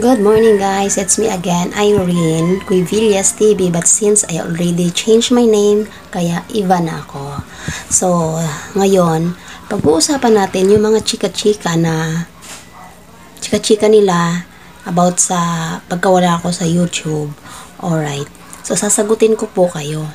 Good morning guys, it's me again, Irene Cuivillas TV but since I already changed my name, kaya iba na ako. So, ngayon, pag-uusapan natin yung mga chika-chika na chika-chika nila about sa pagkawala ko sa YouTube. Alright. So, sasagutin ko po kayo.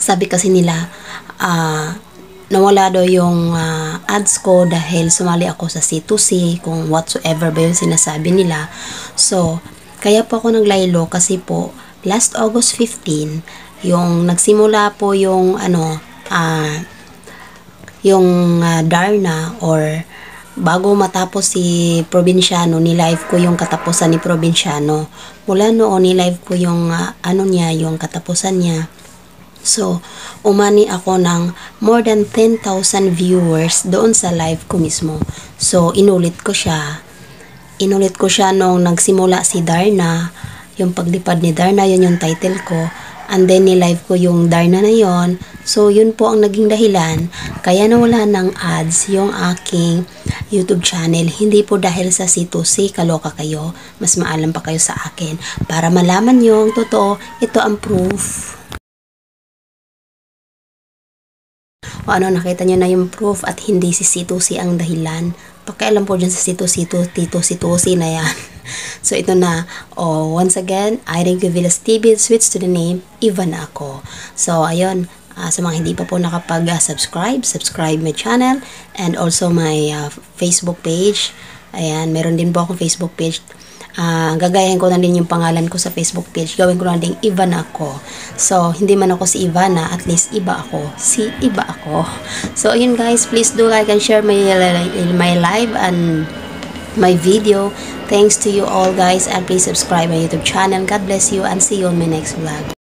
Sabi kasi nila, ah, nawala daw yung ah, ads ko dahil sumali ako sa C2C kung whatsoever ba yung sinasabi nila. So, kaya po ako naglaylo kasi po last August 15 yung nagsimula po yung ano ah yung ah, Darna or bago matapos si Provinciano, ni-live ko yung katapusan ni Provinciano. Mula noon, ni-live ko yung ah, ano niya, yung katapusan niya. So, umani ako ng more than 10,000 viewers doon sa live ko mismo. So, inulit ko siya. Inulit ko siya nung nagsimula si Darna. Yung paglipad ni Darna, yun yung title ko. And then, ni-live ko yung Darna na yon. So, yun po ang naging dahilan. Kaya nawala ng ads yung aking YouTube channel. Hindi po dahil sa C2C, kaloka kayo. Mas maalam pa kayo sa akin. Para malaman nyo ang totoo, ito ang proof. O ano, nakita nyo na yung proof at hindi si C2C ang dahilan. Pakialam po dyan sa C2C, Tito C2C na yan. So, ito na. Oh, once again, Irene Gavilas TV, switch to the name, Ivan ako. So, ayun, ah, sa mga hindi pa po nakapag-subscribe, subscribe my channel and also my ah, Facebook page. Ayan, meron din po akong Facebook page. Ah, gagayahin ko na din yung pangalan ko sa Facebook page. Gawin ko na din Ivana ako. So, hindi man ako si Ivana, at least iba ako. Si iba ako. So, ayun guys, please do like and share my, my live and my video. Thanks to you all guys and please subscribe my YouTube channel. God bless you and see you on my next vlog.